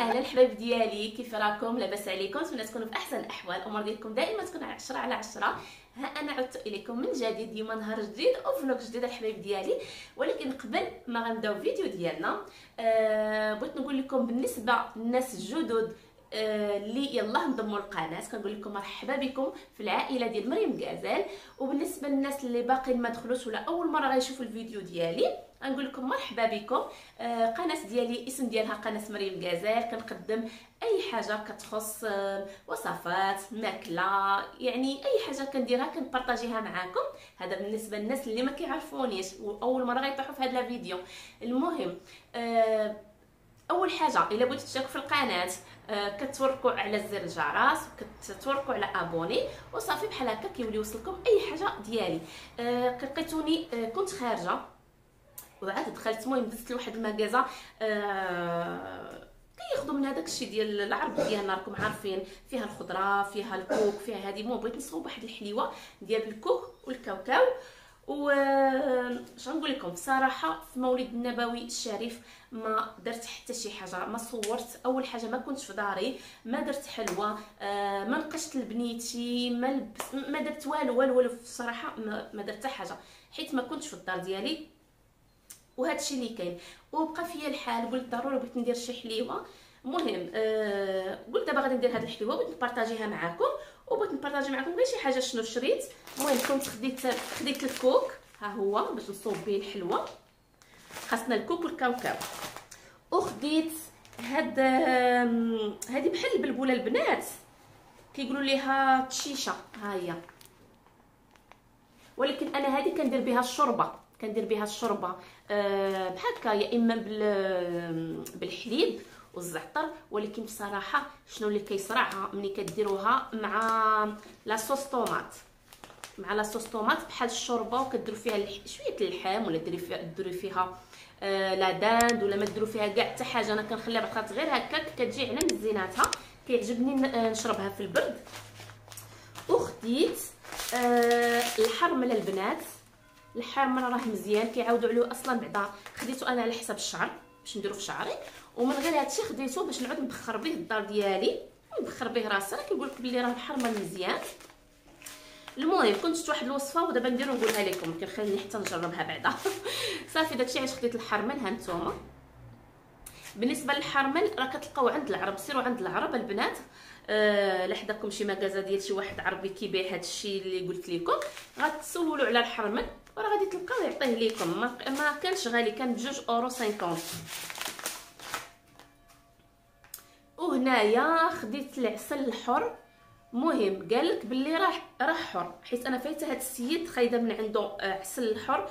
أهلا الحبايب ديالي كيف راكم؟ لاباس عليكم؟ نتمنى تكونوا في أحسن الأحوال. الأمور ديالكم دائما تكون على 10 على 10 ها أنا عدت إليكم من جديد اليوم نهار جديد أو فلوق جديد الحبايب ديالي. ولكن قبل ما غنبدأو فيديو ديالنا آه بغيت نقول لكم بالنسبة للناس الجدد اللي يلا انضموا للقناه كنقول لكم مرحبا بكم في العائلة ديال مريم غازال وبالنسبة للناس اللي باقيين ما دخلوش ولا أول مرة غيشوفوا الفيديو ديالي غنقول لكم مرحبا بكم. آه قناة ديالي اسم ديالها قناة مريم غازال كنقدم أي حاجة كتخص آه وصفات ماكلة يعني أي حاجة كنديرها كنبارطاجيها معاكم. هذا بالنسبة للناس اللي ما كيعرفونيش وأول مرة غيطيحوا في هذا الفيديو المهم آه أول حاجة إلا بغيتوا تشاركوا في القناة آه كتوركوا على زر الجرس كتوركوا على أبوني وصافي بحال هكا كيولي يوصلكم أي حاجة ديالي. آه لقيتوني آه كنت خارجة وعاد دخلت المهم دزت لواحد المكازا آه كياخذوا من هذاك الشيء ديال العرض ديالنا راكم عارفين فيها الخضرة فيها الكوك فيها هذه مو بغيت نصوب واحد الحليوة ديال الكوك والكاوكاو. و نقول لكم بصراحة في مولد النبوي الشريف ما درت حتى شي حاجة ما صورت. أول حاجة ما كنتش في داري ما درت حلوة آه ما نقشت لبنيتي ما لبس ما درت والو والو والو. بصراحة ما, درت حاجة حيت ما كنتش في الدار ديالي. وهذا الشيء اللي كاين. وبقى فيا الحال قلت ضروري بغيت ندير شي حليوة. المهم آه قلت دابا غادي ندير هذه الحليوة بغيت نبارطاجيها معكم وبغيت نبارطاجي معكم غير شي حاجة شنو شريت. المهم كنت خديت خديت الكوك ها هو باش نصوب به الحلوة. خاصنا الكوك والكاوكاو. وخديت هاد هادي بحال البلبولة البنات. كيقولوا ليها تشيشة ها هي. ولكن أنا هذه كندير بها الشوربة. كندير بها الشوربة أه بحال هكا يا إما بالحليب والزعتر ولكن بصراحة شنو اللي كيصرع ملي كديروها مع لا صوص طوماط؟ مع لا صوص طوماط بحال الشوربة وكديروا فيها شوية اللحم ولا ديري فيها ديري فيها آه لا داند ولا ما ديروا فيها كاع حتى حاجة. أنا كنخليها بقات غير هكاك كتجي على مزيناتها. كيعجبني نشربها في البرد. وخديت آه الحرمله البنات. الحرمله راه مزيان كيعاودوا عليه أصلا بعدا. خديته أنا على حساب الشعر. باش نديرو في شعري ومن غير هادشي خديته باش نعود نبخر به الدار ديالي. نبخر به راسي راه كيقول لك بلي راه الحرمة مزيان. المهم كنت شفت واحد الوصفة ودابا نديرو نقولها لكم كنخليني حتى نجربها بعدا. صافي داكشي علاش خديت الحرمل ها نتوما. بالنسبة للحرمل راه كتلقاو عند العرب سيروا عند العرب البنات. آه لحداكم شي مغازا ديال شي واحد عربي كيبيع هذا الشيء اللي قلت لكم. غتسولوا على الحرمل وراه غادي تلقاو يعطيه لكم ما, ما كانش غالي كان بجوج اورو 50 وهنايا خديت العسل الحر. مهم قالك باللي راه راه حر حيت أنا فايتة هذا السيد خايدة من عنده آه، عسل الحر.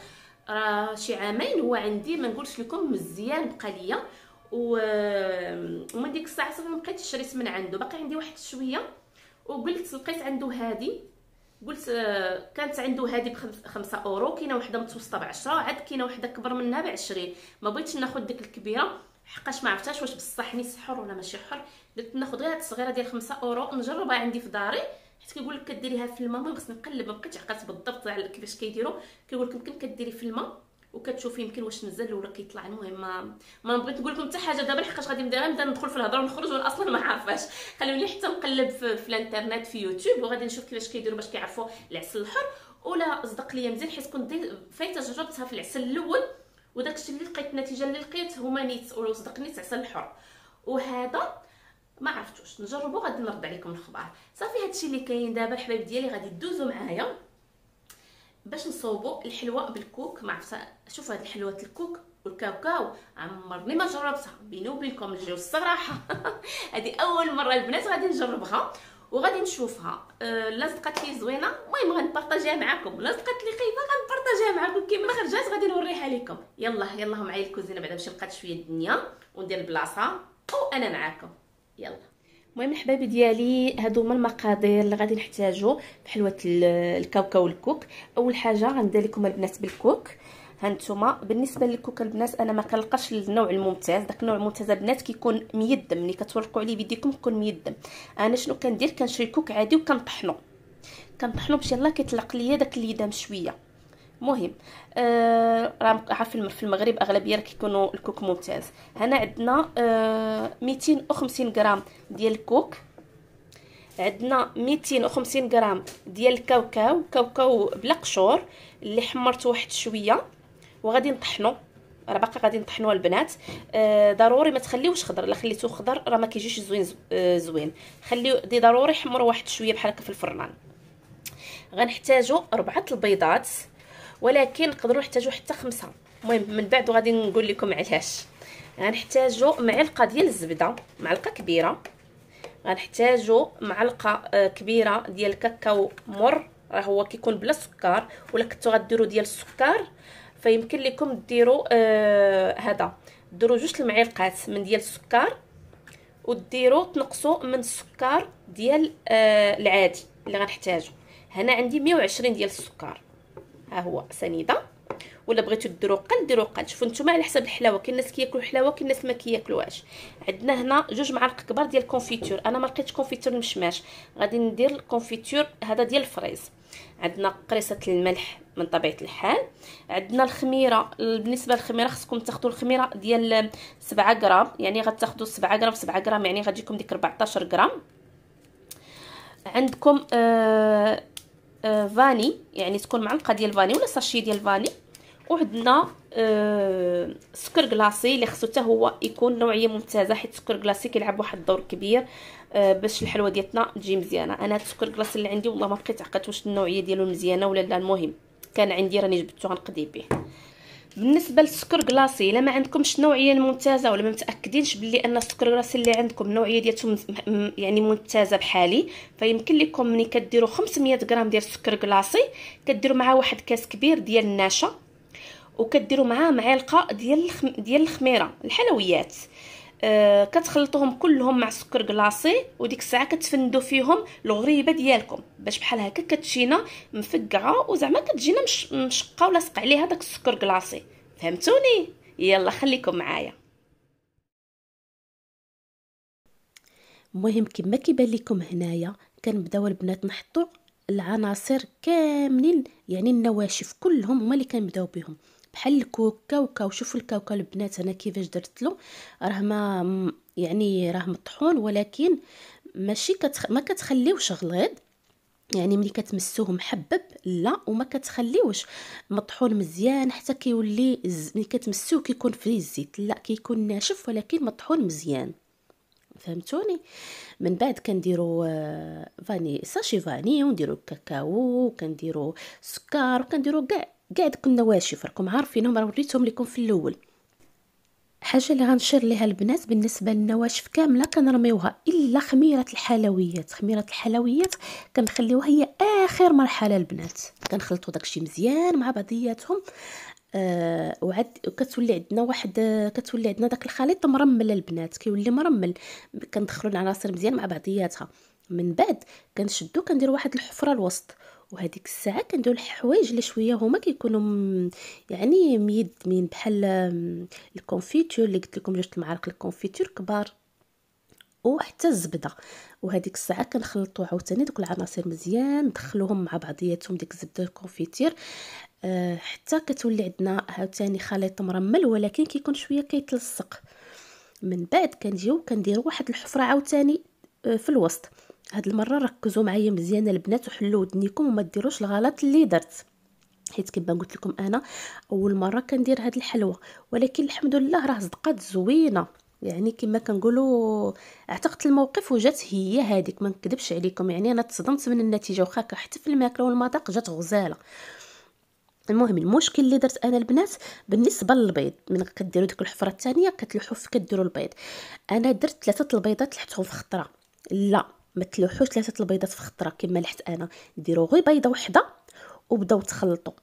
راه شي عامين هو عندي ما نقولش لكم مزيان بقى ليا. ومن ديك الساعة صافي مبقيتش شريت من عنده. باقي عندي واحد شوية. وقلت لقيت عنده هادي. قلت آه، كانت عنده هادي بخمسة أورو كاينة وحدة متوسطة بعشرة عاد كاينة وحدة كبر منها بعشرين. ما بغيتش ناخذ ديك الكبيرة حقاش ما عرفتهاش واش بصح نيس حر ولا ماشي حر. قلت ناخذ غير هاد الصغيرة ديال خمسة أورو نجربها عندي في داري. حيت كيقول لك كديريها في الماء ما خصني نقلب ما بقيتش عقلت بالضبط على كيفاش كيديروا كيقول لك يمكن كديري في الماء وكتشوفي يمكن واش نزل ولا كيطلع. المهم ما ما بغيت نقول لكم حتى حاجة. دابا حقاش غادي نبدا نبدا ندخل في الهضرة ونخرج وأنا أصلا ما عارفاش خلوني حتى نقلب في, في الإنترنت في يوتيوب وغادي نشوف كيفاش كيديروا باش كيعرفوا العسل الحر. ولا صدق ليا مزيان حيت كنت فايته جربتها في العسل الأول وداك الشيء اللي لقيت النتيجه اللي لقيت هما نيت ولا صدق نيت عسل الحر وهذا ما عرفتوش. نجربو غادي نرد عليكم الخبار صافي هادشي اللي كاين دابا الحبايب ديالي غادي دوزو معايا. باش نصوبوا الحلوة بالكوك عرفت شوفوا هاد الحلوة الكوك والكاوكاو. عمرني ما جربتها بيني وبينكم الجو الصراحة. هذه أول مرة البنات غادي نجربها. وغادي نشوفها. لا صدقات لي زوينة. المهم غنبارطاجيها معكم لا صدقات لي خايبه غنبارطاجيها معكم كيما خرجات غادي نوريها لكم يلا يلا معايا الكوزينة بعدا باش نبقى شوية الدنيا. وندير البلاصة. وأنا معاكم. يلا. المهم الحبايب ديالي هادو هما المقادير اللي غادي نحتاجو في حلوة الكاوكاو والكوك. أول حاجة غندير لكم البنات بالكوك. هانتوما بالنسبة للكوك البنات أنا ما كنلقاش النوع الممتاز. داك النوع الممتاز البنات كيكون ميدم ملي كتورقوا عليه بيديكم كيكون ميدم أنا شنو كندير؟ كنشري كوك عادي وكنطحنو. كنطحنو باش يلاه كيطلق ليا داك الليدام شوية. مهم. آه راه في المغرب أغلبية كيكونوا الكوك ممتاز. هنا عندنا آه 250 غرام ديال الكوك عندنا 250 غرام ديال الكاوكاو كاوكاو بلا قشور اللي حمرته واحد شوية وغادي نطحنو. راه باقي غادي نطحنوها البنات. آه ضروري ما تخليوش خضر. إلا خليتوه خضر راه ما كيجيش زوين آه زوين. خليو دي ضروري حمروا واحد شوية بحال هكا في الفران غنحتاجو أربعة البيضات. ولكن نقدروا نحتاجو حتى خمسة. المهم من بعد غادي نقول لكم علاش. غنحتاجو معلقة ديال الزبدة معلقة كبيرة. غنحتاجو معلقة آه، كبيرة ديال الكاكاو مر. راه هو كيكون بلا سكر ولا كنتو غديروا ديال السكر فيمكن لكم ديروا آه هذا. ديروا جوج المعالق من ديال السكر وديروا تنقصوا من السكر ديال آه العادي اللي غنحتاجو. هنا عندي 120 ديال السكر. ها هو سنيدة. ولا بغيتو ديروا قل ديروا قل. شوفوا نتوما على حسب الحلاوة كاين الناس كياكلوا حلاوة كاين الناس ما كياكلوهاش. عندنا هنا جوج معالق كبار ديال ال confiture أنا ما لقيتش confiture المشماش غادي ندير ال confiture هذا ديال ال fraise. عندنا قريصة الملح من طبيعة الحال. عندنا الخميرة. بالنسبة للخميرة خصكم تاخذوا الخميرة ديال 7 غرام. يعني غتاخذوا 7 غرام 7 غرام يعني غتجيكم ديك 14 غرام. عندكم آه آه فاني يعني تكون معلقة ديال فاني ولا ساشي ديال فاني. وعندنا آه سكر كلاصي اللي خصو حتى هو يكون نوعية ممتازة حيت السكر كلاصي كيلعب واحد الدور كبير آه باش الحلوه ديالتنا تجي مزيانة. أنا السكر كلاصي اللي عندي والله ما بقيت عقلت واش النوعية ديالو مزيانة ولا لا المهم كان عندي راني جبدته غنقضي به. بالنسبة للسكر كلاصي إلا ما عندكمش النوعيه الممتازة ولا ما متأكدينش بلي أن السكر كلاصي اللي عندكم النوعيه ديالته يعني ممتازة بحالي فيمكن لكم ملي كديروا 500 غرام ديال السكر كلاصي كديروا معاه واحد كاس كبير ديال النشا وكديروا معاه معلقة ديال الخم... ديال الخميرة الحلويات. آه كتخلطوهم كلهم مع السكر كلاصي وديك الساعة كتفندوا فيهم الغريبة ديالكم. باش بحال هكا كتجينا مفقعة وزعما كتجينا مش مشقة ولاصق عليها داك السكر كلاصي فهمتوني؟ يلا خليكم معايا. المهم كما كيبان لكم هنايا كنبداو البنات نحطوا العناصر كاملين يعني النواشف كلهم هما اللي كنبداو بهم. بحال الكاوكاو شوفوا الكاوكاو البنات أنا كيفاش درت له راه ما يعني راه مطحون ولكن ماشي كتخ... ما كتخليوش غليظ. يعني ملي كتمسوه محبب لا وما كتخليوش مطحون مزيان. حتى كيولي ملي كتمسوه كيكون فيه الزيت لا كيكون ناشف ولكن مطحون مزيان. فهمتوني؟ من بعد كنديروا آه، فاني ساشي فاني ونديروا كاكاو وكنديروا سكر وكنديروا كاع. كاع ديك النواشف راكم عارفينهم راه وريتهم لكم في الأول. حاجة اللي غنشير ليها البنات بالنسبة للنواشف كاملة كنرميوها إلا خميرة الحلويات. خميرة الحلويات كنخليوها هي آخر مرحلة البنات. كنخلطوا داكشي مزيان مع بعضياتهم. آه وعد كتولي عندنا واحد كتولي عندنا داك الخليط مرمل البنات. كيولي مرمل. كندخلوا العناصر مزيان مع بعضياتها. من بعد كنشدو كندير واحد الحفرة الوسط. وهذيك الساعة كندير الحوايج اللي شوية هما كيكونوا يعني ميدمين بحال ال confiture اللي قلت لكم جوج المعالق ال confiture كبار وحتى الزبدة. وهذيك الساعة كنخلطوا عاوتاني دوك العناصر مزيان ندخلوهم مع بعضياتهم ديك الزبدة ال confiture أه حتى كتولي عندنا عاوتاني خليط مرمل ولكن كيكون شوية كيتلصق. من بعد كنجيو كنديروا واحد الحفرة عاوتاني أه في الوسط. هاد المرة ركزوا معايا مزيان البنات وحلوا ودنيكم وما ديروش الغلط اللي درت. حيت كما قلت لكم أنا أول مرة كندير هاد الحلوة. ولكن الحمد لله راه صدقات زوينة. يعني كما كنقولوا اعتقدت الموقف وجات هي هذيك ما نكذبش عليكم. يعني أنا تصدمت من النتيجة. واخا حتى في الماكلة والمذاق جات غزالة. المهم المشكل اللي درت أنا البنات بالنسبة للبيض. من كديروا ديك الحفرة الثانية كتلوحوا كديروا البيض. أنا درت ثلاثة البيضات لحتهم في خطرة. لا. ما تلوحوش ثلاثة البيضات في خطرة كما لحت أنا. ديروا غير بيضة وحدة وبداو تخلطوا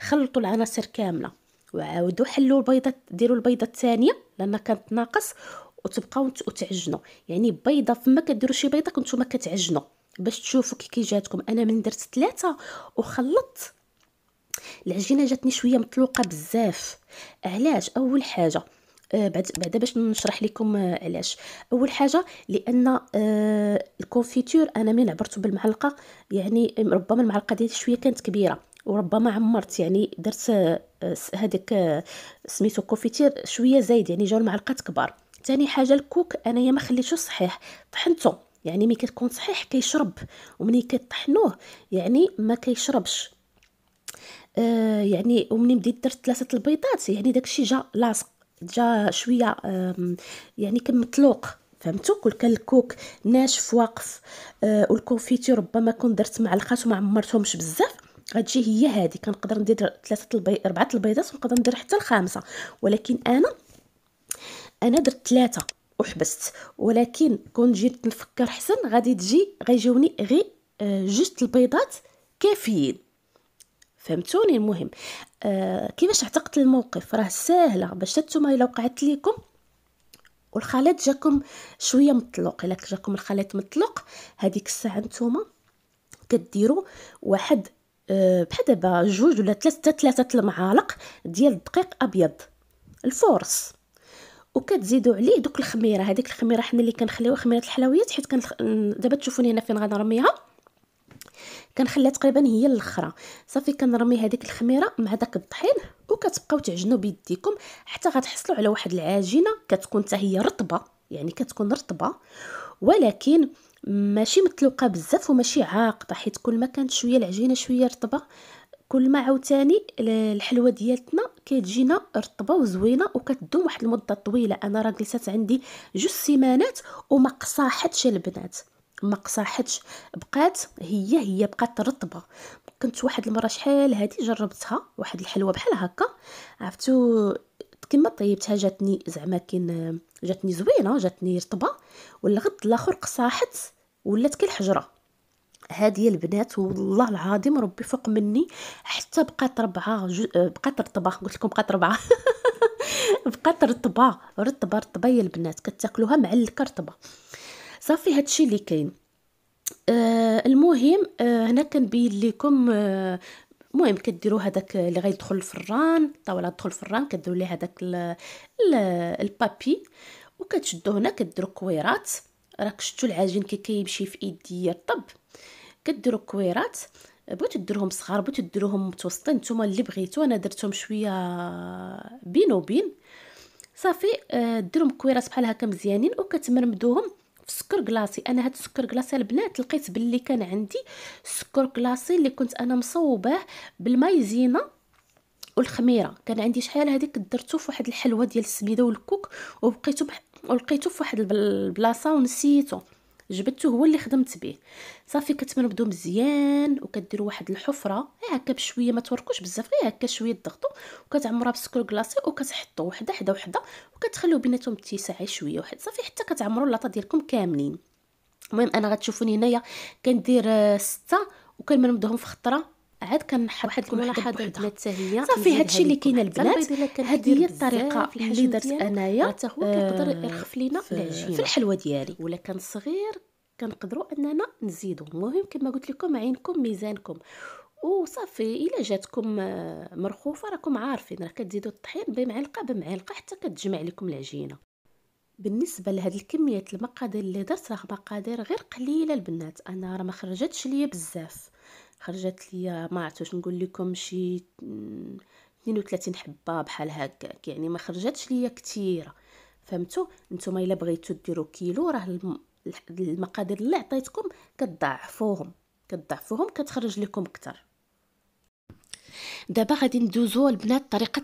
خلطوا العناصر كاملة وعاودوا حلوا البيضه ديروا البيضة الثانية لأن كانت ناقص وتبقاو تعجنوا يعني بيضة فما كديروا شي بيضة كنتو ما كتعجنوا باش تشوفوا كي جاتكم. أنا من درت ثلاثة وخلطت. العجينة جاتني شوية مطلوقة بزاف. علاش؟ أول حاجة بعد بعدا باش نشرح لكم آه، علاش. أول حاجة لأن آه، ال confiture أنا من عبرته بالمعلقة يعني ربما المعلقة ديالي شوية كانت كبيرة وربما عمرت. يعني درت هذاك سميتو confiture شوية زايد يعني جاو المعلقات كبار. ثاني حاجة الكوك أنايا ما خليتوش صحيح. طحنته يعني ملي كتكون صحيح كيشرب ومني كطحنوه يعني ما كيشربش. آه يعني ومني بديت درت ثلاثة البيضات يعني داكشي جا لاصق. جا شوية يعني كمطلوق فهمتوا كل كان الكوك ناشف واقف آه وال confiture ربما كون درت معلقات وما عمرتهمش بزاف. غتجي هي هذه كنقدر ندير ثلاثة البي... أربعة البيضات ونقدر ندير حتى الخامسة. ولكن أنا أنا درت ثلاثة وحبست. ولكن كون جيت نفكر حسن غادي تجي غيجوني غير آه، جوج البيضات كافيين. فهمتوني المهم. آه كيفاش اعتقدت الموقف؟ راه ساهلة باش نتوما إلا وقعت لكم والخليط جاكم شوية مطلوق إلا جاكم الخليط مطلوق هذيك الساعة نتوما كديروا واحد أه بحال دابا جوج ولا ثلاثة ثلاثة المعالق ديال الدقيق أبيض الفورس. وكتزيدوا عليه دوك الخميرة. هذيك الخميرة حنا اللي كنخليوها خميرة الحلويات حيت كان دابا تشوفوني هنا فين غنرميها. كنخليها تقريبا هي الأخرى. صافي كنرمي هذيك الخميرة مع داك الطحين وكتبقاو تعجنوا بيديكم حتى غتحصلوا على واحد العجينة كتكون حتى هي رطبة يعني كتكون رطبة. ولكن ماشي متلوقة بزاف وماشي عاقدة حيت كل ما كانت شوية العجينة شوية رطبة كل ما عاوتاني الحلوة ديالتنا كتجينا رطبة وزوينة وكتدوم واحد المدة طويلة. أنا راه جلست عندي جوج سيمانات وما قصاحتش البنات. ما قصاحتش بقات هي هي بقات رطبة. كنت واحد المرة شحال هادي جربتها واحد الحلوة بحال هكا. عرفتو كما طيبتها جاتني زعما كين جاتني زوينة جاتني رطبة ولا غد الآخر قصاحت ولات كالحجره هذه البنات والله العظيم ربي فوق مني. حتى بقات ربعة جو... بقات رطبة. قلت لكم بقات ربعة. بقات رطبة رطبة رطبة يا البنات. كتاكلوها مع الكرطبة. صافي هادشي اللي كاين. آه المهم آه هنا كنبين لكم آه المهم كديروا هذاك اللي غيدخل الفران الطاولة تدخل الفران كديروا ليه هذاك البابي. وكتشدوا هنا كديروا كويرات. راك شفتوا العجين كي كيمشي في ايدي يرطب كديروا كويرات. بغيتو ديروهم صغار بغيتو ديروهم متوسطين. نتوما اللي بغيتو أنا درتهم شوية بين وبين. صافي آه، ديرهم كويرات بحال هكا مزيانين وكتمرمدوهم. سكر كلاصي أنا هاد السكر كلاصي البنات لقيت باللي كان عندي سكر كلاصي اللي كنت أنا مصوباه بالمايزينا والخميرة. كان عندي شحال هذيك درتو في واحد الحلوة ديال السميده والكوك وبقيتو بح... ولقيتو في واحد البلاصة ونسيتو. جبدته هو اللي خدمت به. صافي كتمربدو مزيان وكديروا واحد الحفرة هكا بشوية ما توركوش بزاف غير هكا شوية تضغطوا وكتعمروها بالسكر كلاصي وكتحطوا وحدة حدا وحدة وكتخليو بيناتهم اتساع شوية واحد صافي حتى كتعمروا اللاطة ديالكم كاملين. المهم أنا غتشوفوني هنايا كندير آه، ستة وكنمرمدهم في خطرة. عاد كنحط واحد الملاحظة البنات حتى هي صافي هادشي اللي كاين البنات هذه هي الطريقة اللي درت أنايا حتى هو كيقدر آه، يرخف لينا في الحلوة ديالي. ولا كان صغير كنقدروا أننا نزيدوا المهم كما قلت لكم عينكم ميزانكم. وصافي إلا جاتكم آه، مرخوفة راكم عارفين. راه كتزيدوا الطحين بمعلقة بمعلقة حتى كتجمع لكم العجينة. بالنسبة لهاد الكميات المقادير اللي درت راه مقادير غير قليلة البنات. أنا راه ما خرجتش ليا بزاف. خرجت ليا ما عرفتش نقول لكم شي 32 حبة بحال هكاك. يعني ما خرجتش ليا كثيره فهمتوا نتوما إلا بغيتو ديروا كيلو راه المقادير اللي عطيتكم كتضاعفوهم. كتضاعفوهم كتخرج لكم أكثر دابا غادي ندوزو البنات طريقة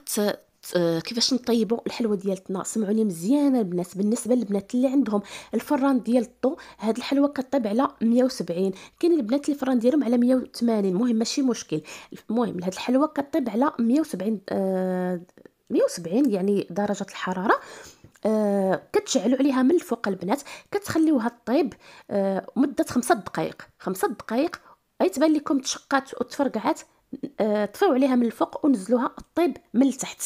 كيفاش نطيبوا الحلوة ديالتنا. سمعوني مزيان البنات بالنسبة للبنات اللي عندهم الفران ديال الضو هاد الحلوة كطيب على 170 كاين البنات اللي الفران ديالهم على 180 المهم ماشي مشكل. المهم هاد الحلوة كطيب على 170 آه 170 يعني درجة الحرارة. آه كتشعلوا عليها من الفوق البنات كتخليوها طيب آه مدة خمسة دقائق خمسة دقائق غيتبان لكم تشقات وتفرقعات آه طفيو عليها من الفوق ونزلوها طيب من التحت.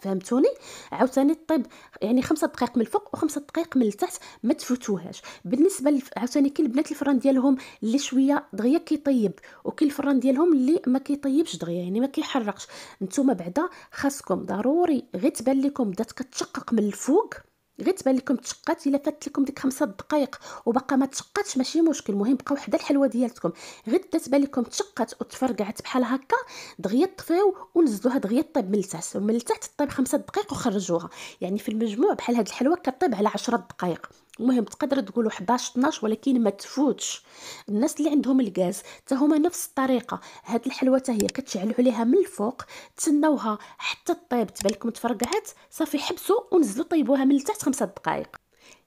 فهمتوني؟ عاوتاني طيب يعني خمسة دقائق من الفوق وخمسة دقائق من التحت ما تفوتوهاش. بالنسبة لف... عاوتاني كاين البنات الفران ديالهم اللي شوية دغيا كيطيب وكاين الفران ديالهم اللي ما كيطيبش دغيا يعني ما كيحرقش. نتوما بعدا خاصكم ضروري غير تبان لكم بدات كتشقق من الفوق غير تبان لكم تشقات إلا فات لكم ديك خمسة دقائق وباقا ما تشقاتش ماشي مشكل المهم بقاو حدا الحلوة ديالتكم. غير تبان لكم تشقات وتفرقعت بحال هكا دغيا طفيو ونزلوها دغيا طيب من التحت من التحت طيب خمسة دقائق وخرجوها. يعني في المجموع بحال هاد الحلوة كطيب على عشرة دقائق المهم تقدر تقولوا 11 12 ولكن ما تفوتش. الناس اللي عندهم الغاز حتى هما نفس الطريقة. هاد الحلوة هي كتشعلوا عليها من الفوق تسناوها حتى طيب تبان لكم تفرقعت صافي حبسوا ونزلوا طيبوها من التحت خمسة دقائق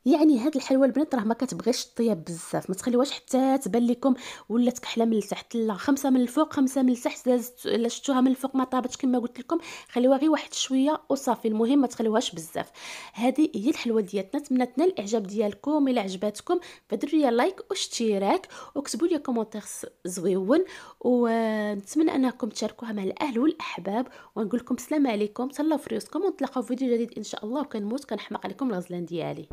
يعني هاد الحلوة البنات راه ما كتبغيش طياب بزاف ما تخليوهاش حتى تبان لكم ولات كحلة من التحت لا خمسة من الفوق خمسة من التحت إلا شفتوها من الفوق ما طابتش كما قلت لكم خليوها غير واحد شوية وصافي المهم ما تخليوهاش بزاف. هذه هي الحلوة ديالتنا نتمنى تنال الإعجاب ديالكم إلا عجباتكم فديروا لي like واشتراك وكتبوا لي commentaire زوين ونتمنى أنكم تشاركوها مع الأهل والأحباب ونقول لكم السلام عليكم تهلاو في ريوسكم ونتلاقاو في فيديو جديد إن شاء الله وكنموت كنحماق عليكم الغزلان ديالي.